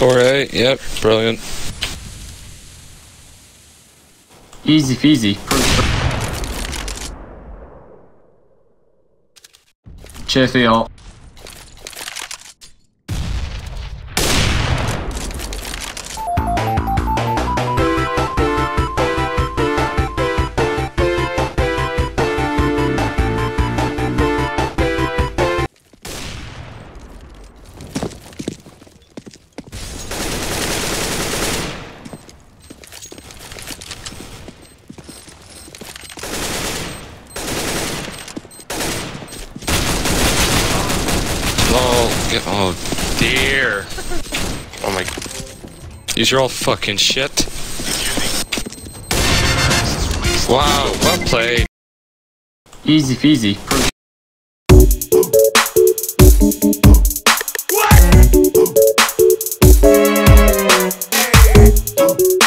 4A, yep, brilliant. Easy feezy. Cheerful y'all. Oh, get, oh dear. Oh my. These are all fucking shit. Wow, well played. Easy feezy.